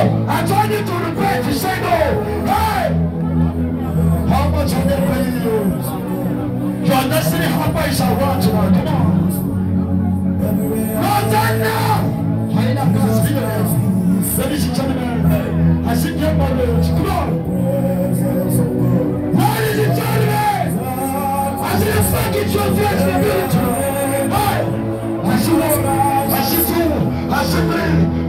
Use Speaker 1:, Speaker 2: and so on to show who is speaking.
Speaker 1: I told you to repent. You say no. Hey! How much are they paying you? Your destiny how helper is around tonight. Come on. No time now. I ain't not going to Ladies and gentlemen, I see your marriage. Come on. Ladies and gentlemen, I see the fucking your face in the. Hey! I see one, I see two, I see three.